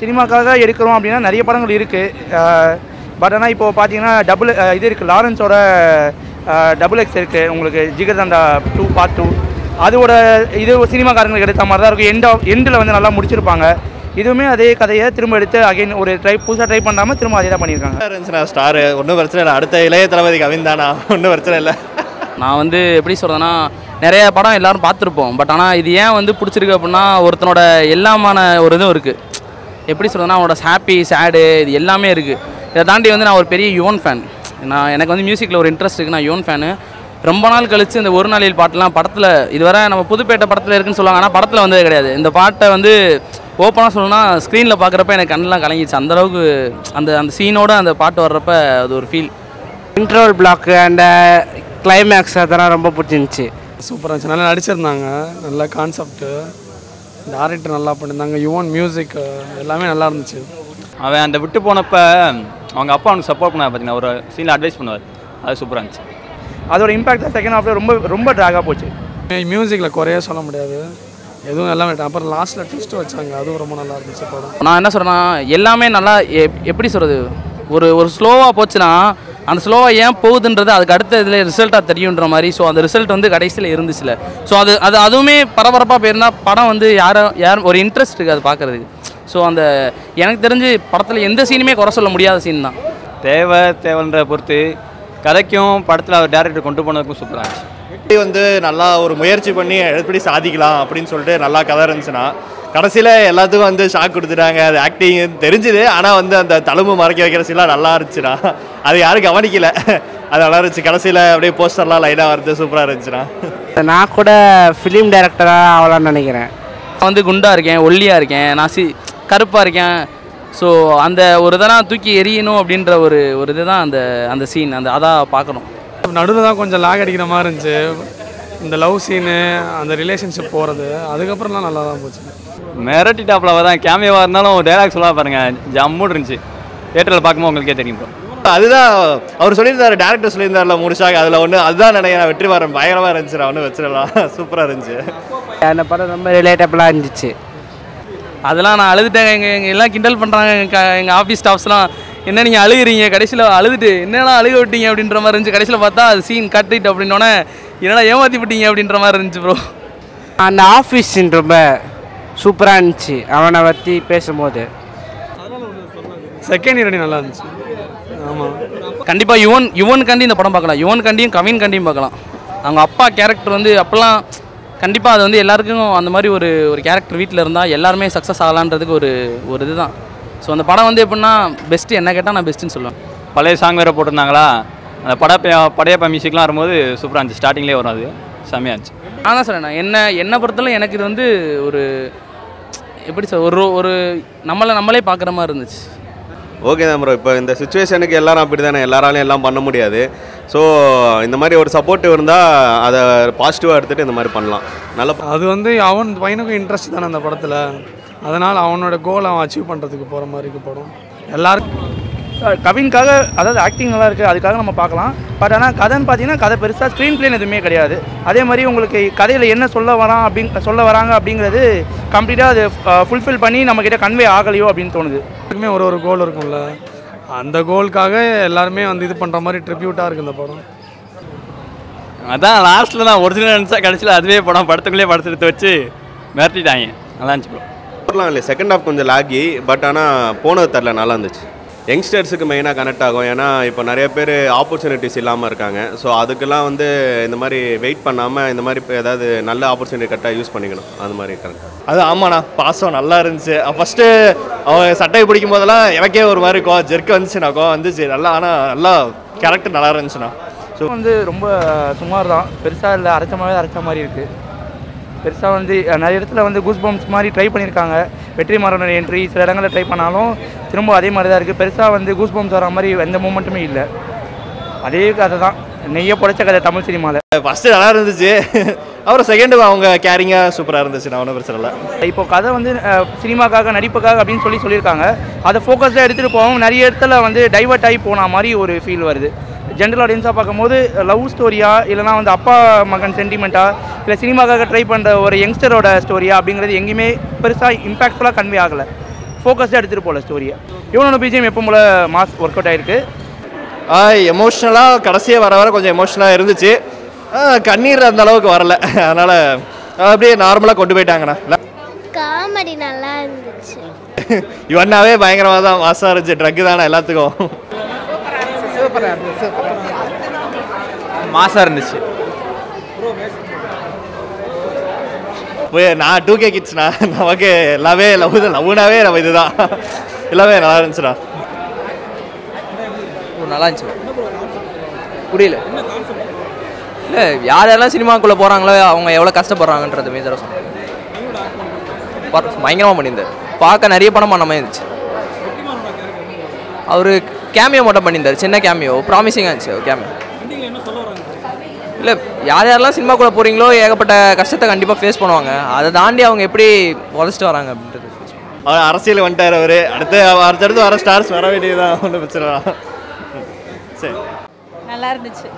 சினிமாக்காக எடுக்கிறோம் அப்படின்னா நிறைய படங்கள் இருக்குது பட் ஆனால் இப்போ பார்த்தீங்கன்னா டபுள் இது இருக்குது லாரன்ஸோட டபுள் எக்ஸ் இருக்குது உங்களுக்கு ஜிகர்தண்டா டூ பார்ட் டூ அதோட இது சினிமாக்காரங்களுக்கு எடுத்த மாதிரி தான் இருக்கும் எண்ட் ஆஃப் எண்டில் வந்து நல்லா முடிச்சிருப்பாங்க. இதுவுமே அதே கதையை திரும்ப எடுத்து அகைன் ஒரு ட்ரை புதுசாக ட்ரை பண்ணாமல் திரும்ப அதே தான் பண்ணியிருக்காங்க. ஸ்டாரு ஒன்றும் பிரச்சனை இல்லை. அடுத்த இளைய தளபதி கவின் தானா? ஒன்றும் பிரச்சனை இல்லை. நான் வந்து எப்படி சொல்கிறதுனா நிறைய படம் எல்லாரும் பார்த்துருப்போம். பட் ஆனால் இது ஏன் வந்து பிடிச்சிருக்கு அப்படின்னா ஒருத்தனோட எல்லாமான ஒரு இதுவும் இருக்குது எப்படி சொல்கிறதுனா அவனோட ஹாப்பி சேடு இது எல்லாமே இருக்குது இதை தாண்டி வந்து நான் ஒரு பெரிய யுவன் ஃபேன் நான் எனக்கு வந்து மியூசிக்கில் ஒரு இன்ட்ரெஸ்ட் இருக்குது நான் யுவன் ஃபேனு ரொம்ப நாள் கழிச்சு இந்த ஒரு நாளில் பாட்டெலாம் படத்தில் இதுவரை நம்ம புதுப்பேட்டை படத்தில் இருக்குன்னு சொல்லுவாங்க. ஆனால் படத்தில் வந்தது கிடையாது. இந்த பாட்டை வந்து ஓப்பனாக சொல்லணும்னா ஸ்க்ரீனில் பார்க்குறப்ப எனக்கு கண்ணெலாம் கலங்கிடுச்சு அந்த அளவுக்கு அந்த அந்த சீனோட அந்த பாட்டு வர்றப்ப அது ஒரு ஃபீல் இன்ட்ரோல் பிளாக்கு அந்த கிளைமேக்ஸ் அதெல்லாம் ரொம்ப பிடிச்சிருந்துச்சி. சூப்பராக இருந்துச்சு. நல்லா நடிச்சிருந்தாங்க. நல்ல கான்செப்ட்டு டேரக்டர் நல்லா பண்ணியிருந்தாங்க. யுவன் மியூசிக் எல்லாமே நல்லா இருந்துச்சு. அவன் அந்த விட்டு போனப்ப அவங்க அப்பா அவனுக்கு சப்போர்ட் பண்ணார் பார்த்தீங்கன்னா ஒரு சீனில் அட்வைஸ் பண்ணுவார். அது சூப்பராக இருந்துச்சு. அதோட இம்பாக்ட் செகண்ட் ஹாஃப்ல ரொம்ப ரொம்ப ட்ராகாக போச்சு. மியூசிக்கில் குறைய சொல்ல முடியாது. எதுவும் எல்லாமே அப்புறம் லாஸ்ட்டில் ட்விஸ்ட் வச்சாங்க. அதுவும் ரொம்ப நல்லா இருந்துச்சு படம். நான் என்ன சொல்கிறேன்னா எல்லாமே நல்லா எப்- எப்படி சொல்கிறது ஒரு ஒரு ஸ்லோவாக போச்சுன்னா அந்த ஸ்லோவாக ஏன் போகுதுன்றது அதுக்கு அடுத்த இதில் ரிசல்ட்டாக தெரியுன்ற மாதிரி. ஸோ அந்த ரிசல்ட் வந்து கடைசியில் இருந்துச்சுல. ஸோ அது அது அதுவுமே பரபரப்பாக போயிருந்தா படம் வந்து யாரும் யாரும் ஒரு இன்ட்ரெஸ்ட் இருக்குது அது பார்க்குறதுக்கு ஸோ அந்த எனக்கு தெரிஞ்சு படத்தில் எந்த சீனுமே குறை சொல்ல முடியாத சீன் தான். தேவை தேவைன்ற பொறுத்து கதைக்கும் படத்தில் அவர் டேரக்டர் கொண்டு போனதுக்கும் சூப்பராக இருந்துச்சு. எப்படி வந்து நல்லா ஒரு முயற்சி பண்ணி எப்படி சாதிக்கலாம் அப்படின்னு சொல்லிட்டு நல்லா கதை இருந்துச்சுன்னா கடைசியில் எல்லாத்துக்கும் வந்து ஷாக் கொடுத்துட்டாங்க. அது ஆக்டிங் தெரிஞ்சுது. ஆனால் வந்து அந்த தழும்பு மறைக்க வைக்கிற சீலாம் நல்லா இருந்துச்சுண்ணா அது யாரும் கவனிக்கல. அது நல்லா இருந்துச்சு. கடைசியில் அப்படியே போஸ்டர்லாம் லைனாக வருது சூப்பராக இருந்துச்சுண்ணா நான் கூட ஃபிலிம் டைரக்டராக ஆகலாம்னு நினைக்கிறேன். நான் வந்து குண்டாக இருக்கேன் ஒல்லியாக இருக்கேன் நான் சி கருப்பாக இருக்கேன். ஸோ அந்த ஒரு இதெல்லாம் தூக்கி எரியணும் அப்படின்ற ஒரு ஒரு இதுதான் அந்த அந்த சீன் அந்த அதான் பார்க்கணும். நடுவில் தான் கொஞ்சம் லாக் அடிக்கிற மாதிரி இருந்துச்சு. இந்த லவ் சீனு அந்த ரிலேஷன்ஷிப் போகிறது அதுக்கப்புறம்லாம் நல்லா தான் போச்சு. மிரட்டி டாப்பில் தான் கேமியாவாக இருந்தாலும் டைலாக் சொல்ல பாருங்க. ஜம்முன்னு இருந்துச்சு. தேட்டரில் பார்க்கும்போது உங்களுக்கே தெரியும் bro. அதுதான் அவர் சொல்லியிருந்தாரு டேரக்டர் சொல்லியிருந்தாருல முடிச்சாங்க அதில் ஒன்று அதுதான் நினைக்கிறேன். வெற்றி வாரம் பயங்கரமாக இருந்துச்சு. ஒன்றும் வச்சிடலாம் சூப்பராக இருந்துச்சு. அந்த படம் ரொம்ப ரிலேட்டபிளாக இருந்துச்சு. அதெல்லாம் நான் அழுதுட்டேன். எங்கள் எங்கள் எல்லாம் கிண்டல் பண்ணுறாங்க எங்கள் எங்கள் ஆஃபீஸ் ஸ்டாஃப்ஸ்லாம் என்ன நீங்கள் அழுகுறீங்க? கடைசியில் அழுதுட்டு என்னடா அழுக விட்டீங்க? அப்படின்ற மாதிரி இருந்துச்சு. கடைசியில் பார்த்தா அது சீன் கட்டிட்டு அப்படின்னோடனே என்னடா ஏமாற்றி விட்டீங்க அப்படின்ற மாதிரி இருந்துச்சு ப்ரோ அந்த ஆஃபீஸ் ரொம்ப சூப்பராக இருந்துச்சு. அவனை பற்றி பேசும்போது. செகண்ட் ஹீரோனி நல்லா இருந்துச்சு. ஆமாம் கண்டிப்பாக யுவன் யுவன் கண்டி இந்த படம் பார்க்கலாம். யுவன் கண்டியும் கவின் கண்டியும் பார்க்கலாம். அவங்க அப்பா கேரக்டர் வந்து அப்போல்லாம் கண்டிப்பாக அது வந்து எல்லாருக்கும் அந்த மாதிரி ஒரு ஒரு கேரக்டர் வீட்டில் இருந்தால் எல்லாருமே சக்ஸஸ் ஆகலான்றதுக்கு ஒரு ஒரு இதுதான். ஸோ அந்த படம் வந்து எப்படின்னா பெஸ்ட்டு என்ன கேட்டால் நான் பெஸ்ட்டுன்னு சொல்லுவேன். பழைய சாங் வேறு போட்டிருந்தாங்களா? அந்த படப்ப படையப்பா மியூசிக்லாம் வரும்போது சூப்பராக இருந்துச்சு. ஸ்டார்டிங்லேயே வரும் அது. செம்மையாக இருந்துச்சு. நான் தான் சொல்கிறேன் என்ன என்னை பொறுத்தவரை எனக்கு இது வந்து ஒரு எப்படி சொல் ஒரு ஒரு நம்மளை நம்மளே பார்க்குற மாதிரி இருந்துச்சு. ஓகே தான் ப்ரோ இப்போ இந்த சுச்சுவேஷனுக்கு எல்லாரும் அப்படி தானே எல்லாராலையும் எல்லாம் பண்ண முடியாது. ஸோ இந்த மாதிரி ஒரு சப்போர்ட்டிவ் இருந்தால் அதை பாசிட்டிவாக எடுத்துகிட்டு இந்த மாதிரி பண்ணலாம். நல்ல அது வந்து அவன் பையனுக்கும் இன்ட்ரெஸ்ட் தானே அந்த படத்தில். அதனால் அவனோட கோல் அவன் அச்சீவ் பண்ணுறதுக்கு போகிற மாதிரி இருக்கு படம். எல்லாருக்கும் கவின்காக அதாவது ஆக்டிங் நல்லா இருக்குது அதுக்காக நம்ம பார்க்கலாம். பட் ஆனால் கதைன்னு பார்த்தீங்கன்னா கதை பெருசாக ஸ்க்ரீன் பிளேன் எதுவுமே கிடையாது. அதே மாதிரி உங்களுக்கு கதையில் என்ன சொல்ல வரான் அப்படிங் சொல்ல வராங்க அப்படிங்கிறது கம்ப்ளீட்டாக அது ஃபுல்ஃபில் பண்ணி நம்மக்கிட்ட கன்வே ஆகலையோ அப்படின்னு தோணுது. எல்லாருக்குமே ஒரு ஒரு கோல் இருக்கும்ல. அந்த கோலுக்காக எல்லாருமே வந்து இது பண்ணுற மாதிரி ட்ரிபியூட்டாக இருக்குது இந்த படம். அதான் லாஸ்ட்டில் தான் ஒரிஜினல் நினச்சா கடைசியில் அதுவே படம் படத்துக்குள்ளே படத்தை எடுத்து வச்சு மிரட்டிட்டாங்க. நல்லா இருந்துச்சு ப்ரோ போடலாம் இல்லை செகண்ட் ஹாஃப் கொஞ்சம் லாகி பட் ஆனால் போனது தரல நல்லா இருந்துச்சு. யங்ஸ்டர்ஸுக்கு மெயினாக கனெக்ட் ஆகும். ஏன்னா இப்போ நிறைய பேர் ஆப்பர்ச்சுனிட்டிஸ் இல்லாமல் இருக்காங்க. ஸோ அதுக்கெல்லாம் வந்து இந்த மாதிரி வெயிட் பண்ணாமல் இந்த மாதிரி இப்போ ஏதாவது நல்ல ஆப்பர்ச்சுனிட்டி கரெக்டாக யூஸ் பண்ணிக்கணும். அது மாதிரி கரெக்ட் அது ஆமாண்ணா. பாசம் நல்லா இருந்துச்சு. ஃபஸ்ட்டு அவன் சட்டையை பிடிக்கும் போதெல்லாம் எனக்கே ஒரு மாதிரி கோ ஜெர்க்கு வந்துச்சுண்ணா. கோ வந்துச்சு. நல்லா ஆனால் நல்லா கேரக்டர் நல்லா இருந்துச்சுண்ணா. ஸோ வந்து ரொம்ப சுமார் தான் பெருசாக இல்லை. அரைச்ச மாதிரி அரைச்ச மாதிரி இருக்குது பெருசாக வந்து நிறைய இடத்துல வந்து கூஸ் பம்ப்ஸ் மாதிரி ட்ரை பண்ணியிருக்காங்க. வெற்றி மாறனோட என்ட்ரி சில இடங்களில் ட்ரை பண்ணாலும் திரும்ப அதே மாதிரி தான் இருக்குது பெருசாக வந்து கூஸ் பம்ப்ஸ் வர மாதிரி எந்த மூமெண்ட்டுமே இல்லை. அதே கதை தான் நெய்ய புடைச்ச கதை தமிழ் சினிமாவில் ஃபஸ்ட்டு நல்லா இருந்துச்சு. அப்புறம் செகண்டு அவங்க கேரிங்காக சூப்பராக இருந்துச்சு நான் ஒன்றும் பிரச்சனை இல்லை. இப்போ கதை வந்து சினிமாக்காக நடிப்புக்காக அப்படின்னு சொல்லி சொல்லியிருக்காங்க. அதை ஃபோக்கஸ்டாக எடுத்துகிட்டு போகவும் நிறைய இடத்துல வந்து டைவர்ட் ஆகி போன மாதிரி ஒரு ஃபீல் வருது. ஜென்ரல் ஆடியன்ஸாக பார்க்கும்போது லவ் ஸ்டோரியா இல்லைனா வந்து அப்பா மகன் சென்டிமெண்ட்டா இல்லை சினிமாக்காக ட்ரை பண்ணுற ஒரு யங்ஸ்டரோட ஸ்டோரியா அப்படிங்கிறது எங்கேயுமே பெருசாக இம்பாக்ட்ஃபுல்லாக கன்வே ஆகலை. ஃபோக்கஸ்டாக எடுத்துகிட்டு போகல ஸ்டோரியை இவனோட பிஜிஎம் எப்போ போல மாஸ் ஒர்க் அவுட் ஆயிருக்கு எமோஷ்னலாக கடைசியாக வர வர கொஞ்சம் எமோஷ்னலாக இருந்துச்சு. கண்ணீர் அந்த அளவுக்கு வரல. அதனால் அப்படியே நார்மலாக கொண்டு போயிட்டாங்கண்ணா. காமெடி நல்லா இருந்துச்சு. இவனாவே பயங்கரமாக தான் மாசாக இருந்துச்சு. ட்ரக்கு தானே எல்லாத்துக்கும். மாசாக இருந்துச்சு. நான் டூ கே கிட்ஸ்ண்ணா நமக்கு எல்லாமே லவ் லவ்னாவே நம்ம இதுதான். எல்லாமே நல்லா இருந்துச்சுண்ணா நல்லா இருந்துச்சு. புரியல. இல்லை யார் யாரெல்லாம் சினிமாக்குள்ளே போகிறாங்களோ அவங்க எவ்வளோ கஷ்டப்படுறாங்கன்றது மேஜராக சொன்னாங்க பயங்கரமாக பண்ணியிருந்தார். பார்க்க நிறைய படம் பண்ண மாதிரி இருந்துச்சு. அவர் கேமியோ மட்டும் பண்ணியிருந்தார். சின்ன கேமியோ ப்ராமிசிங்காக இருந்துச்சு கேமியோ இல்லை யார் யாரெல்லாம் சினிமாக்குள்ளே போகிறீங்களோ ஏகப்பட்ட கஷ்டத்தை கண்டிப்பாக ஃபேஸ் பண்ணுவாங்க. அதை தாண்டி அவங்க எப்படி உழைச்சிட்டு வராங்க அப்படின்றது. அவர் அரசியல் வந்துட்டார் அவர். அடுத்து அடுத்தடுத்து வர ஸ்டார்ஸ் வர வேண்டியதுதான். ஒன்றும் பிரச்சனை. சரி. நல்லா இருந்துச்சு.